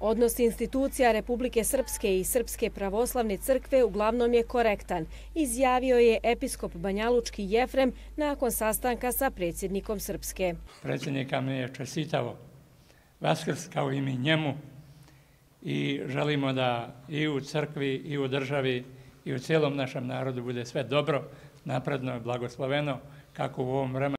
Odnos institucija Republike Srpske i Srpske pravoslavne crkve uglavnom je korektan, izjavio je episkop Banjalučki Jefrem nakon sastanka sa predsjednikom Srpske. Predsjednika mi je čestitavo Vaskrs kao i mi njemu i želimo da i u crkvi i u državi i u cijelom našem narodu bude sve dobro, napredno i blagosloveno kako u ovom vremenu.